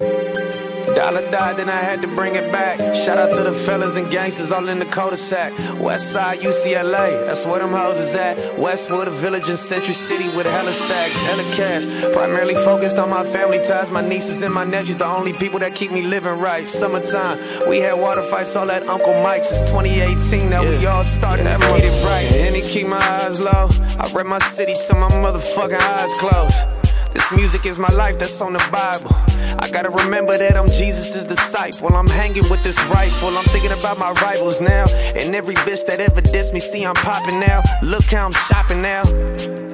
Dollar died, then I had to bring it back. Shout out to the fellas and gangsters all in the cul-de-sac. West side, UCLA, that's where them houses at. Westwood, a village in Century City with hella stacks, hella cash. Primarily focused on my family ties. My nieces and my nephews, the only people that keep me living right. Summertime, we had water fights all at Uncle Mike's. Since 2018, now yeah. we all started to get it right. And he keep my eyes low. I rep my city till my motherfucking eyes closed. This music is my life, that's on the Bible. I gotta remember that I'm Jesus' disciple. I'm hanging with this rifle. I'm thinking about my rivals now. And every bitch that ever dissed me, see I'm popping now. Look how I'm shopping now.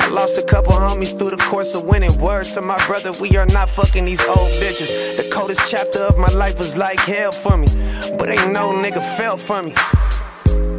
I lost a couple homies through the course of winning. Words to my brother, we are not fucking these old bitches. The coldest chapter of my life was like hell for me. But ain't no nigga felt for me.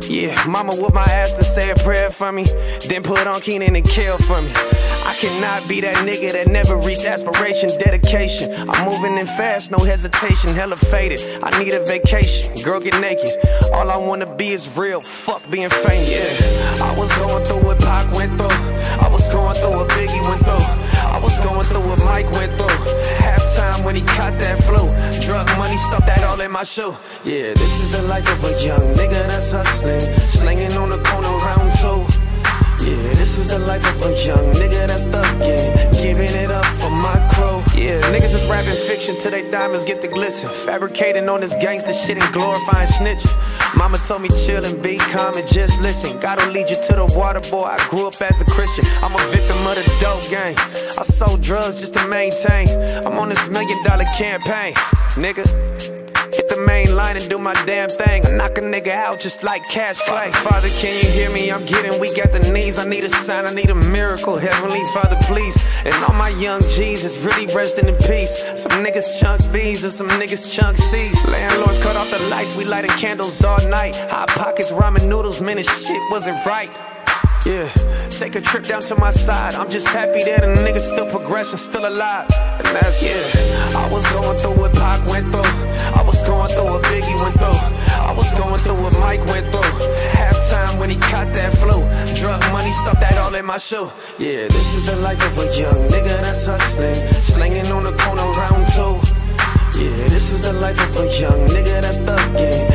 Yeah, mama whooped my ass to say a prayer for me. Then put on Keenan and kill for me. Cannot be that nigga that never reached aspiration, dedication. I'm moving in fast, no hesitation, hella faded. I need a vacation, girl get naked. All I wanna be is real, fuck being famous. Yeah, I was going through what Pac went through. I was going through what Biggie went through. I was going through what Mike went through. Halftime when he caught that flu. Drug money, stuff that all in my shoe. Yeah, this is the life of a young nigga that's hustling. Slinging on the corner round two. Yeah, this is the life of a young nigga fiction till they diamonds get to glisten. Fabricating on this gangster shit and glorifying snitches. Mama told me chill and be calm and just listen. God'll lead you to the water, boy. I grew up as a Christian. I'm a victim of the dope game. I sold drugs just to maintain. I'm on this million dollar campaign, nigga. Main line and do my damn thing. I knock a nigga out just like Cassius Clay. Father, can you hear me? I'm getting weak at the knees. I need a sign, I need a miracle. Heavenly Father, please. And all my young Jesus really resting in peace. Some niggas chunk B's and some niggas chunk C's. Landlords cut off the lights, we lighting candles all night. Hot pockets, ramen noodles, man, this shit wasn't right. Yeah, take a trip down to my side. I'm just happy that a nigga still progressing, still alive. And that's yeah. I was going through what Pac went through. Through what Biggie went through. I was going through what Mike went through. Halftime when he caught that flu. Drug money, stuff that all in my shoe. Yeah, this is the life of a young nigga that's hustling. Slinging on the corner round two. Yeah, this is the life of a young nigga that's thuggin'.